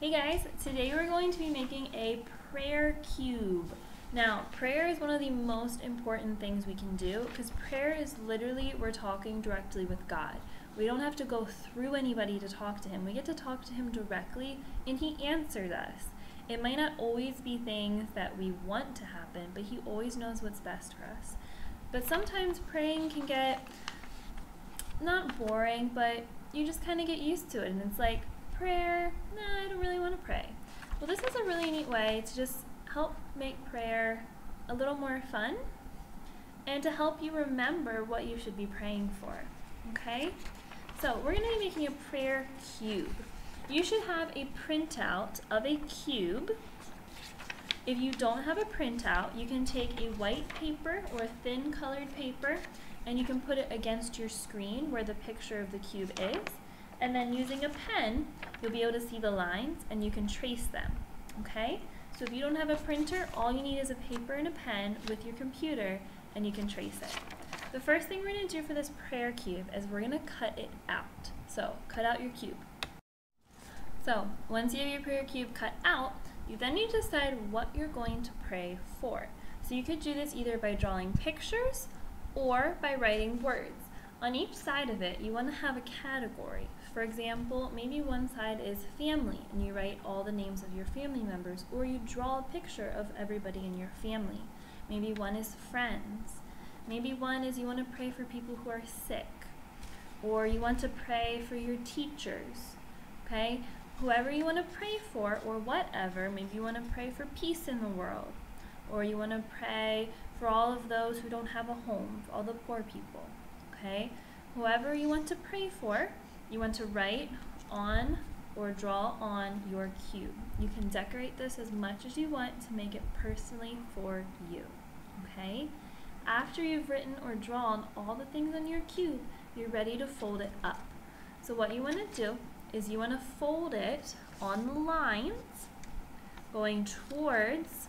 Hey guys, today we're going to be making a prayer cube. Now, prayer is one of the most important things we can do because prayer is literally we're talking directly with God. We don't have to go through anybody to talk to Him. We get to talk to Him directly and He answers us. It might not always be things that we want to happen, but He always knows what's best for us. But sometimes praying can get not boring, but you just kind of get used to it and it's like, prayer, nah, I don't really want to pray. Well, this is a really neat way to just help make prayer a little more fun and to help you remember what you should be praying for. Okay? So, we're going to be making a prayer cube. You should have a printout of a cube. If you don't have a printout, you can take a white paper or thin colored paper and you can put it against your screen where the picture of the cube is. And then using a pen, you'll be able to see the lines and you can trace them, okay? So if you don't have a printer, all you need is a paper and a pen with your computer and you can trace it. The first thing we're gonna do for this prayer cube is we're gonna cut it out. So cut out your cube. So once you have your prayer cube cut out, you then need to decide what you're going to pray for. So you could do this either by drawing pictures or by writing words. On each side of it, you want to have a category. For example, maybe one side is family and you write all the names of your family members or you draw a picture of everybody in your family. Maybe one is friends. Maybe one is you want to pray for people who are sick or you want to pray for your teachers. Okay? Whoever you want to pray for or whatever, maybe you want to pray for peace in the world or you want to pray for all of those who don't have a home, all the poor people. Okay? Whoever you want to pray for, you want to write on or draw on your cube. You can decorate this as much as you want to make it personally for you. Okay? After you've written or drawn all the things on your cube, you're ready to fold it up. So what you want to do is you want to fold it on the lines going towards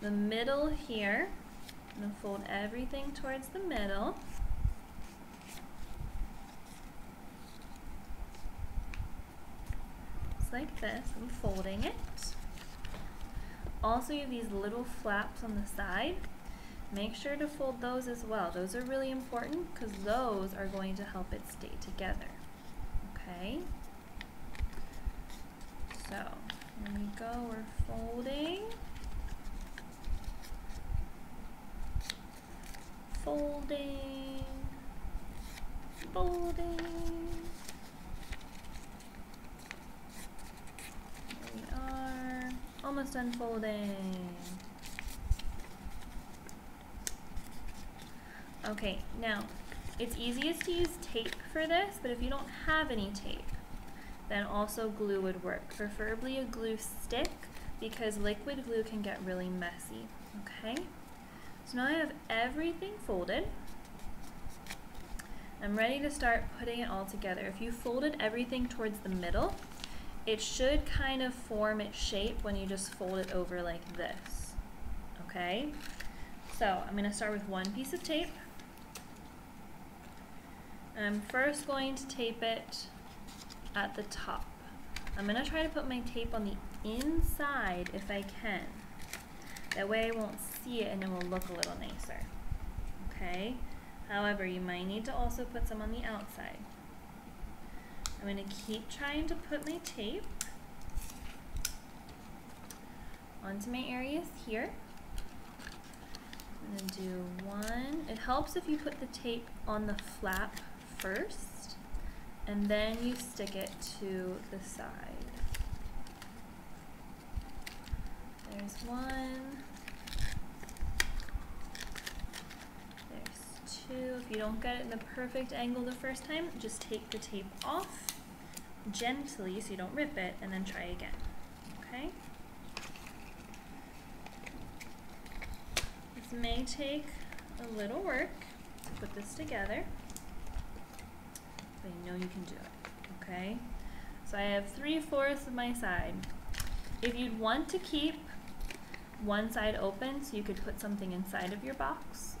the middle here. I'm going to fold everything towards the middle. Just like this, I'm folding it. Also you have these little flaps on the side. Make sure to fold those as well. Those are really important because those are going to help it stay together. Okay? So, here we go, we're folding. Folding, folding. There we are, almost unfolding. Okay, now, it's easiest to use tape for this, but if you don't have any tape, then also glue would work. Preferably a glue stick, because liquid glue can get really messy, okay? So now I have everything folded. I'm ready to start putting it all together. If you folded everything towards the middle, it should kind of form its shape when you just fold it over like this. Okay? So I'm going to start with one piece of tape. I'm first going to tape it at the top. I'm going to try to put my tape on the inside if I can. That way I won't see it and it will look a little nicer. Okay? However, you might need to also put some on the outside. I'm going to keep trying to put my tape onto my areas here. I'm going to do one. It helps if you put the tape on the flap first and then you stick it to the side. There's one. There's two. If you don't get it in the perfect angle the first time, just take the tape off gently so you don't rip it and then try again. Okay? This may take a little work to put this together, but you know you can do it. Okay? So I have three-fourths of my side. If you'd want to keep one side open, so you could put something inside of your box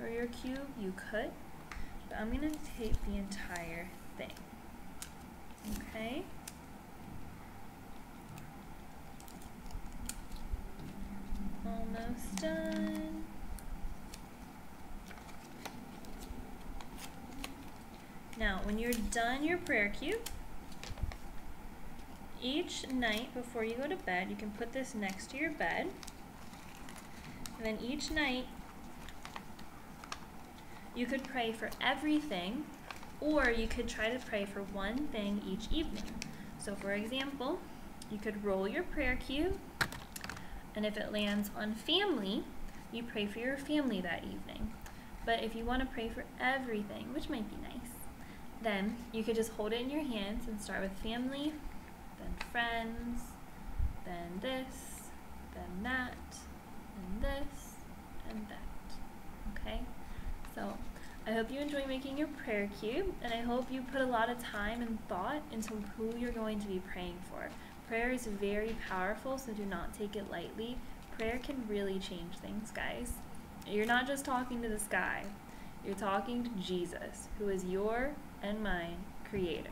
or your cube, you could. But I'm going to tape the entire thing. Okay? Almost done. Now, when you're done your prayer cube, each night before you go to bed, you can put this next to your bed. And then each night, you could pray for everything, or you could try to pray for one thing each evening. So, for example, you could roll your prayer cube, and if it lands on family, you pray for your family that evening. But if you want to pray for everything, which might be nice, then you could just hold it in your hands and start with family, then friends, then this, then that, and this, and that. Okay? So I hope you enjoy making your prayer cube, and I hope you put a lot of time and thought into who you're going to be praying for. Prayer is very powerful, so do not take it lightly. Prayer can really change things, guys. You're not just talking to the sky, you're talking to Jesus, who is your and mine creator.